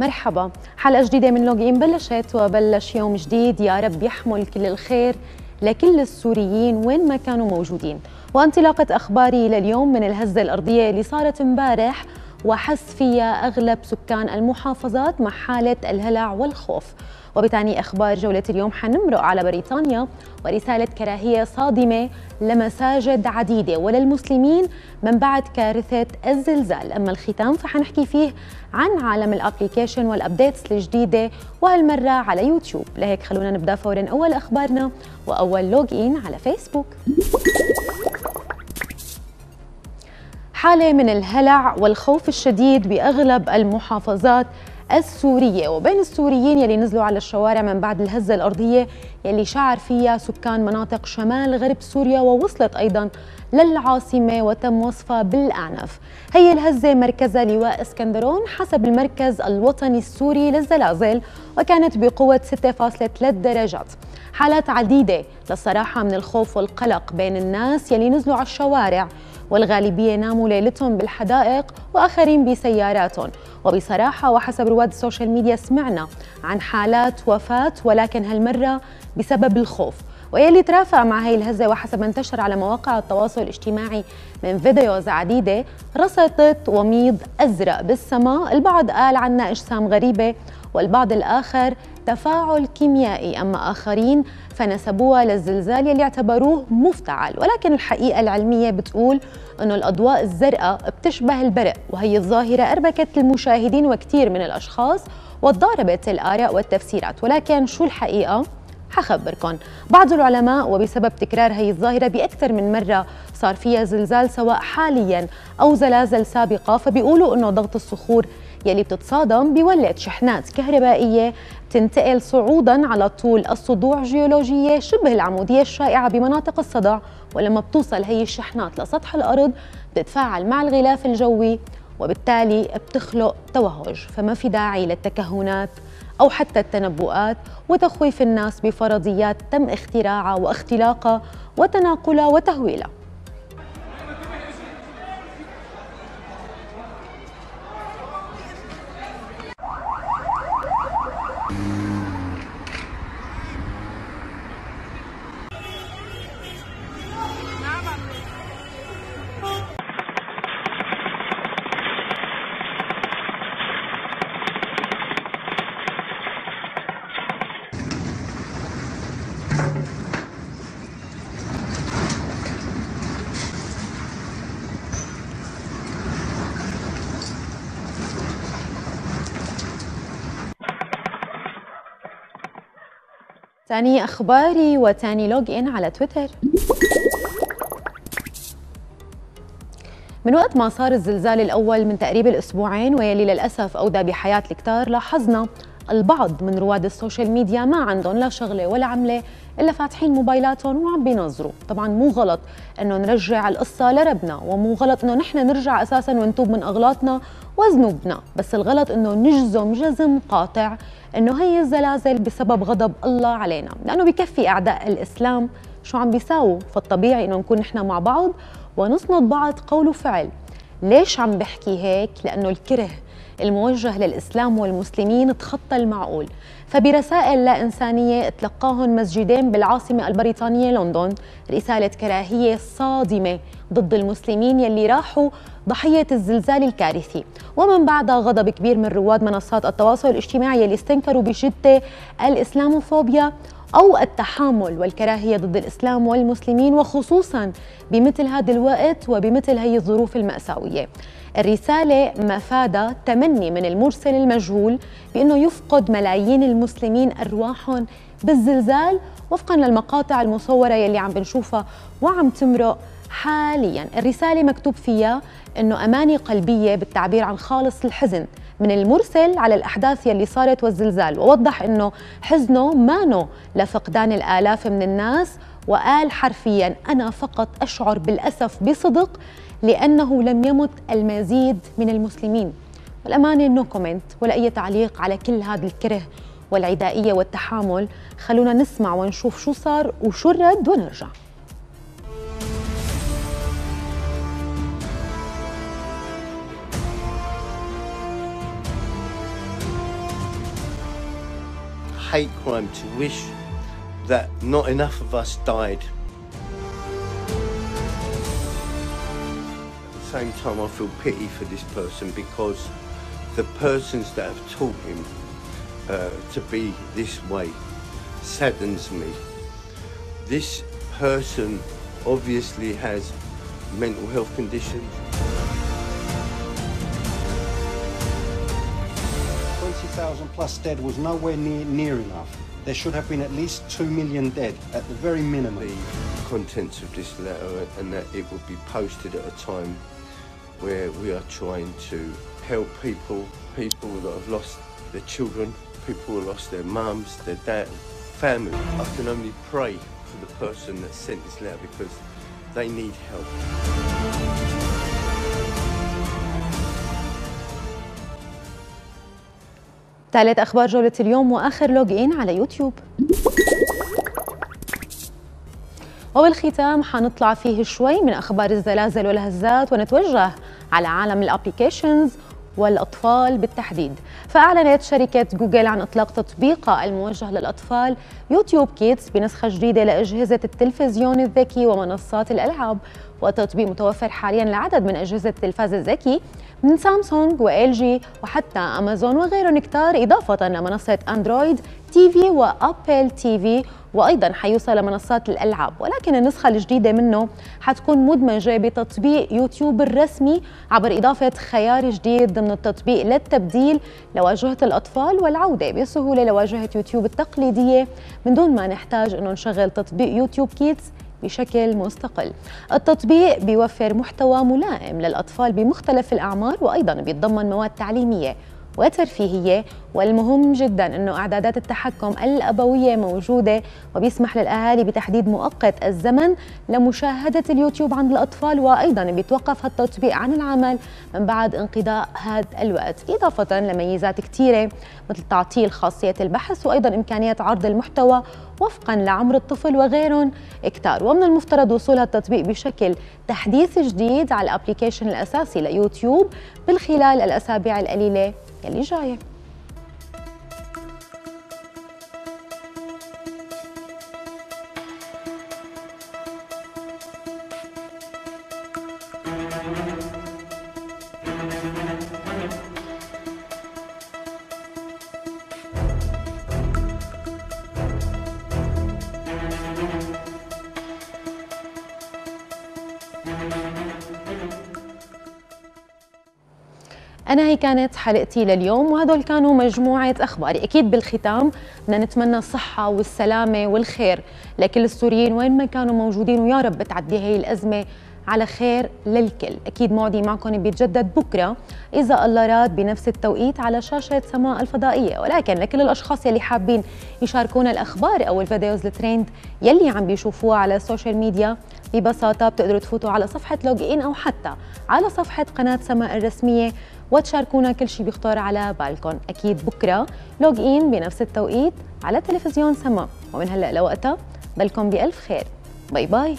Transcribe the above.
مرحبا. حلقة جديدة من لوجين بلشت وبلش يوم جديد. يا رب يحمل كل الخير لكل السوريين وين ما كانوا موجودين. وانطلاقة أخباري لليوم من الهزة الأرضية اللي صارت امبارح وحس فيها أغلب سكان المحافظات مع حالة الهلع والخوف. وبتاني أخبار جولة اليوم حنمرق على بريطانيا ورسالة كراهية صادمة لمساجد عديدة وللمسلمين من بعد كارثة الزلزال. أما الختام فحنحكي فيه عن عالم ال application وال updates الجديدة وهالمرة على يوتيوب. لهيك خلونا نبدأ فورا أول أخبارنا وأول log in على فيسبوك حالة من الهلع والخوف الشديد بأغلب المحافظات السورية. وبين السوريين يلي نزلوا على الشوارع من بعد الهزة الأرضية يلي شعر فيها سكان مناطق شمال غرب سوريا ووصلت أيضا للعاصمة وتم وصفها بالأعنف. هي الهزة مركزها لواء اسكندرون حسب المركز الوطني السوري للزلازل وكانت بقوة 6.3 درجات. حالات عديدة للصراحة من الخوف والقلق بين الناس يلي نزلوا على الشوارع. والغالبية ناموا ليلتهم بالحدائق وآخرين بسياراتهم. وبصراحة وحسب رواد ال social media سمعنا عن حالات وفاة ولكن هالمرة بسبب الخوف. ويلي ترافع مع هي الهزة وحسب ما انتشر على مواقع التواصل الاجتماعي من فيديوز عديدة رصدت وميض أزرق بالسماء البعض قال عنها أجسام غريبة والبعض الآخر تفاعل كيميائي. أما آخرين فنسبوها للزلزال يلي اعتبروه مفتعل. ولكن الحقيقة العلمية بتقول أنه الأضواء الزرقاء بتشبه البرق وهي الظاهرة أربكت المشاهدين وكثير من الأشخاص وتضاربت الآراء والتفسيرات. ولكن شو الحقيقة؟ حخبركم بعض العلماء وبسبب تكرار هي الظاهرة بأكثر من مرة صار فيها زلزال سواء حاليا أو زلازل سابقة فبيقولوا أنه ضغط الصخور يلي بتتصادم بيولد شحنات كهربائية تنتقل صعودا على طول الصدوع جيولوجية شبه العمودية الشائعة بمناطق الصدع ولما بتوصل هي الشحنات لسطح الأرض بتتفاعل مع الغلاف الجوي وبالتالي بتخلق توهج فما في داعي للتكهنات أو حتى التنبؤات وتخويف الناس بفرضيات تم اختراعها واختلاقها وتناقلها وتهويلها. تاني أخباري وتاني log in على تويتر. من وقت ما صار الزلزال الأول من تقريبا أسبوعين ويلي للأسف أودى بحياة الكتار لاحظنا البعض من رواد ال social media ما عندهم لا شغلة ولا عملة. إلا فاتحين موبايلاتهم وعم بينظروا. طبعا مو غلط إنه نرجع القصة لربنا ومو غلط إنه نحن نرجع أساسا ونتوب من أغلاطنا وذنوبنا. بس الغلط إنه نجزم جزم قاطع إنه هي الزلازل بسبب غضب الله علينا. لأنه بكفي أعداء الإسلام شو عم بيساووا. فالطبيعي إنه نكون نحن مع بعض ونسند بعض قول وفعل. ليش عم بحكي هيك؟ لأنه الكره الموجه للإسلام والمسلمين تخطى المعقول. فبرسائل لا إنسانية تلقاهم مسجدين بالعاصمة البريطانية لندن. رسالة كراهية صادمة ضد المسلمين يلي راحوا ضحية الزلزال الكارثي. ومن بعدها غضب كبير من رواد منصات التواصل الاجتماعي يلي استنكروا بشدة الإسلاموفوبيا أو التحامل والكراهية ضد الإسلام والمسلمين وخصوصا بمثل هذا الوقت وبمثل هي الظروف المأساوية. الرسالة مفادها تمني من المرسل المجهول بأنه يفقد ملايين المسلمين أرواحهم بالزلزال وفقا للمقاطع المصورة يلي عم بنشوفها وعم تمرق حاليا. الرسالة مكتوب فيها أنه أماني قلبية بالتعبير عن خالص الحزن. من المرسل على الأحداث يلي صارت والزلزال. ووضح أنه حزنه مانو لفقدان الآلاف من الناس وقال حرفيا أنا فقط أشعر بالأسف بصدق لأنه لم يمت المزيد من المسلمين. والأمانة no comment ولا أي تعليق على كل هذا الكره والعدائية والتحامل. خلونا نسمع ونشوف شو صار وشو الرد ونرجع. Hate crime to wish that not enough of us died. At the same time, I feel pity for this person because the persons that have taught him uh, to be this way saddens me. This person obviously has mental health conditions. 20,000 plus dead was nowhere near, near enough. There should have been at least 2 million dead, at the very minimum. The contents of this letter and that it would be posted at a time where we are trying to help people, people that have lost their children, people who lost their mums, their dad, family. I can only pray for the person that sent this letter because they need help. ثالث أخبار جولة اليوم وآخر لوج إن على يوتيوب. وبالختام حنطلع فيه شوي من أخبار الزلازل والهزات ونتوجه على عالم ال applications والأطفال بالتحديد. فأعلنت شركة جوجل عن إطلاق تطبيقها الموجه للأطفال YouTube Kids بنسخة جديدة لأجهزة التلفزيون الذكي ومنصات الألعاب. والتطبيق متوفر حاليا لعدد من أجهزة التلفاز الذكي من سامسونج و LG وحتى أمازون وغيرهم. كتار إضافة لمنصة أندرويد TV و Apple TV. وأيضا حيوصل لمنصات الألعاب ولكن النسخة الجديدة منه حتكون مدمجة بتطبيق يوتيوب الرسمي عبر إضافة خيار جديد ضمن التطبيق للتبديل لواجهة الأطفال والعودة بسهولة لواجهة يوتيوب التقليدية. من دون ما نحتاج انه نشغل تطبيق YouTube Kids بشكل مستقل. التطبيق بيوفر محتوى ملائم للأطفال بمختلف الأعمار وأيضا بيتضمن مواد تعليمية وترفيهية والمهم جدا أنه إعدادات التحكم الأبوية موجودة وبيسمح للأهالي بتحديد مؤقت الزمن لمشاهدة اليوتيوب عند الأطفال وأيضا بيتوقف هالتطبيق عن العمل من بعد انقضاء هذا الوقت إضافة لميزات كثيرة مثل تعطيل خاصية البحث وأيضا إمكانية عرض المحتوى وفقا لعمر الطفل وغيرهم. كتار ومن المفترض وصول التطبيق بشكل تحديث جديد على ال application الأساسي ليوتيوب بالخلال الأسابيع القليلة. يلي جايه أنا هي كانت حلقتي لليوم وهدول كانوا مجموعة أخباري أكيد بالختام بدنا نتمنى الصحة والسلامة والخير لكل السوريين وين ما كانوا موجودين. ويا رب تعدي هي الأزمة على خير للكل. أكيد موعدي معكم بيتجدد بكرة إذا الله راد بنفس التوقيت على شاشة سماء الفضائية. ولكن لكل الأشخاص يلي حابين يشاركونا الأخبار أو ال videos ال trend يلي عم بيشوفوها على ال social media ببساطة بتقدروا تفوتوا على صفحة Log In أو حتى على صفحة قناة سما الرسمية وتشاركونا كل شيء بيخطر على بالكم أكيد بكرة Log In بنفس التوقيت على تلفزيون سما ومن هلأ لوقتها بقلكم بألف خير. bye bye.